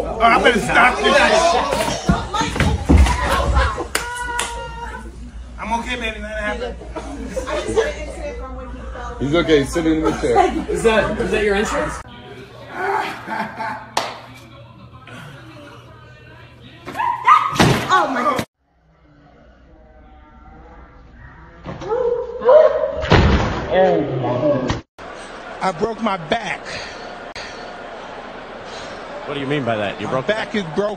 Oh, I better stop this. I'm okay, baby. Nothing happened. He's okay. He's sitting in the chair. Is that is that your insurance? Oh I broke my back. What do you mean by that? You broke back is broken.